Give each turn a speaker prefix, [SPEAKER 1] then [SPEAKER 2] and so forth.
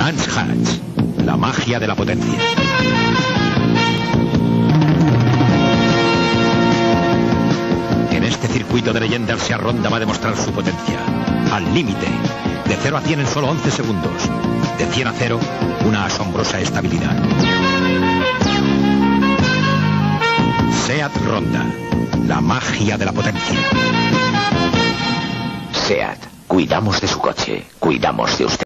[SPEAKER 1] Brands Hatch, la magia de la potencia. En este circuito de leyendas, Seat Ronda va a demostrar su potencia. Al límite. De 0 a 100 en solo 11 segundos. De 100 a 0, una asombrosa estabilidad. Seat Ronda, la magia de la potencia.
[SPEAKER 2] SEAT, cuidamos de su coche, cuidamos de usted.